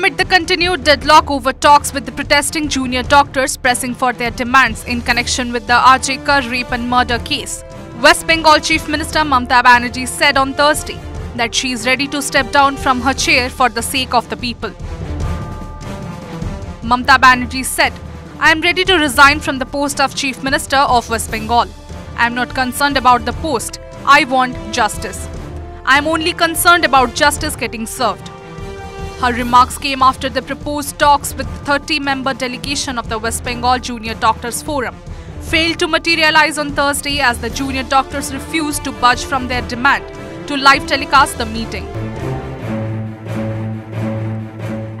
Amid the continued deadlock over talks with the protesting junior doctors pressing for their demands in connection with the RG Kar rape and murder case, West Bengal Chief Minister Mamata Banerjee said on Thursday that she is ready to step down from her chair for the sake of the people. Mamata Banerjee said, I am ready to resign from the post of Chief Minister of West Bengal. I am not concerned about the post. I want justice. I am only concerned about justice getting served. Her remarks came after the proposed talks with the 30 member delegation of the West Bengal Junior Doctors Forum failed to materialize on Thursday as the junior doctors refused to budge from their demand to live telecast the meeting.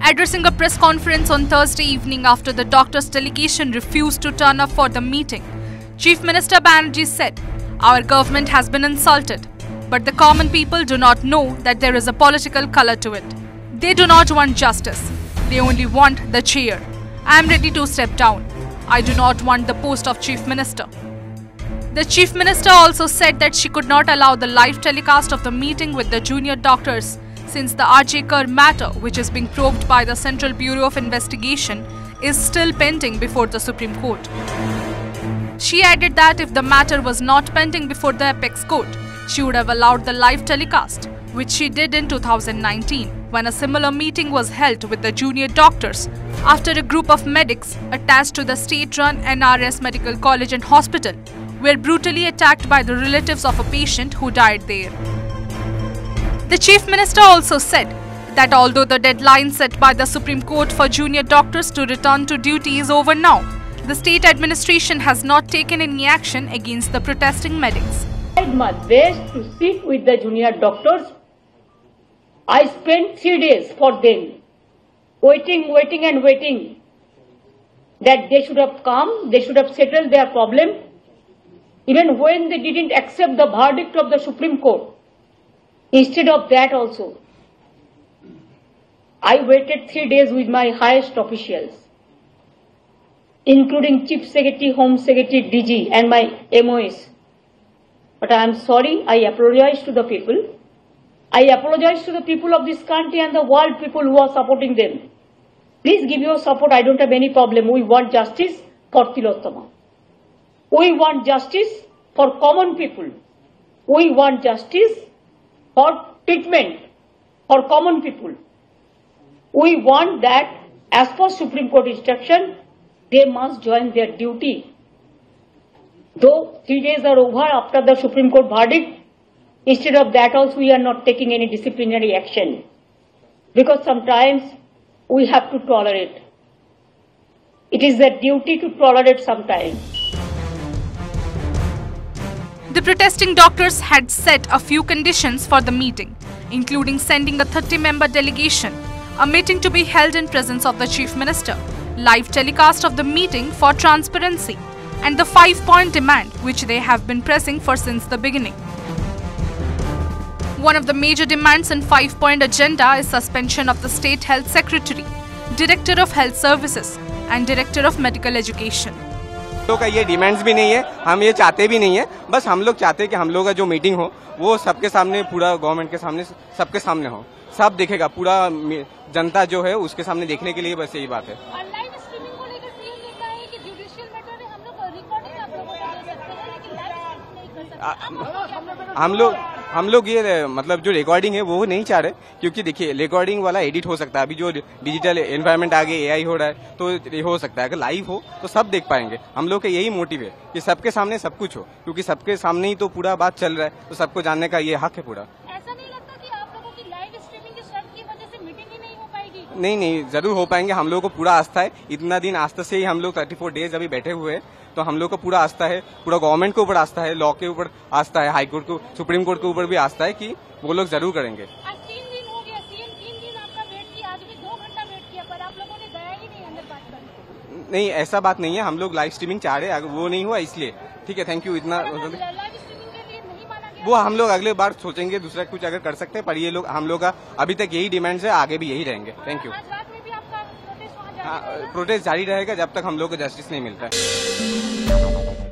Addressing a press conference on Thursday evening after the doctors' delegation refused to turn up for the meeting, Chief Minister Banerjee said, Our government has been insulted, but the common people do not know that there is a political color to it. They do not want justice, they only want the chair. I am ready to step down. I do not want the post of Chief Minister. The Chief Minister also said that she could not allow the live telecast of the meeting with the junior doctors since the RG Kar matter, which is being probed by the Central Bureau of Investigation, is still pending before the Supreme Court. She added that if the matter was not pending before the Apex Court, she would have allowed the live telecast, which she did in 2019 when a similar meeting was held with the junior doctors after a group of medics attached to the state-run NRS Medical College and Hospital were brutally attacked by the relatives of a patient who died there. The Chief Minister also said that although the deadline set by the Supreme Court for junior doctors to return to duty is over now, the state administration has not taken any action against the protesting medics. I tried my best to sit with the junior doctors. I spent three days for them, waiting, waiting, and waiting that they should have come, they should have settled their problem, even when they didn't accept the verdict of the Supreme Court. Instead of that also, I waited three days with my highest officials, including Chief Secretary, Home Secretary, DG, and my MOS. But I am sorry, I apologize to the people. I apologize to the people of this country and the world people who are supporting them. Please give your support, I don't have any problem. We want justice for Tilottama. We want justice for common people. We want justice for treatment for common people. We want that as per Supreme Court instruction, they must join their duty. Though three days are over after the Supreme Court verdict, instead of that also we are not taking any disciplinary action. Because sometimes we have to tolerate. It is their duty to tolerate sometimes. The protesting doctors had set a few conditions for the meeting, including sending a 30 member delegation, a meeting to be held in presence of the Chief Minister, live telecast of the meeting for transparency, and the five point demand which they have been pressing for since the beginning. One of the major demands in five point agenda is suspension of the State Health Secretary, Director of Health Services, and Director of Medical Education. लोग का ये demands भी नहीं है हम ये चाहते भी नहीं है बस हम लोग चाहते हैं कि हम लोग का जो मीटिंग हो वो सबके सामने पूरा गवर्नमेंट के सामने सबके सामने हो। सब देखेगा पूरा जनता जो है उसके सामने देखने के लिए बस यही बात है। और लाइव स्ट्रीमिंग को लेकर सीएम ने कहा है कि जुडिशियल मैटर है हम लोग हम लोग ये मतलब जो रिकॉर्डिंग है, वो नहीं चाह रहे, क्योंकि देखिए रिकॉर्डिंग वाला एडिट हो सकता है। अभी जो डिजिटल एनवायरनमेंट आगे एआई हो रहा है तो ये हो सकता है। अगर लाइव हो तो सब देख पाएँगे। हम लोग का यही मोटिव है कि सबके सामने सब कुछ हो, क्योंकि सबके सामने ही तो पूरा बात चल रहा है तो सबको जानने का ये हक है पूरा ऐसा नहीं लगता कि आप लोगों की लाइव स्ट्रीमिंग की शर्त की वजह से मीटिंग ही नहीं हो पाएगी नहीं नहीं ज़रूर हो पाएँगे। हम लोग को पूरा आस्था है। इतना दिन आस्था से ही हम लोग थर्टी फोर डेज़ अभी बैठे हुए हैं। तो हम लोग को पूरा आस्था है। पूरा गवर्नमेंट के ऊपर आस्था है। लॉ के ऊपर आस्था है। हाईकोर्ट को सुप्रीम कोर्ट के ऊपर भी आस्था है कि वो लोग ज़रूर करेंगे। नहीं ऐसा बात नहीं है। हम लोग लाइव स्ट्रीमिंग चाह रहे हैं। वो नहीं हुआ इसलिए। ठीक है थैंक यू इतना लाइव स्ट्रीमिंग के लिए नहीं माना गया वो हम लोग अगले बार सोचेंगे दूसरा कुछ अगर कर सकते हैं पर ये लोग हम लोग का अभी तक यही डिमांड है आगे भी यही रहेंगे। Thank you? प्रोटेस्ट जारी रहेगा जब तक हम लोग को जस्टिस नहीं मिलता है।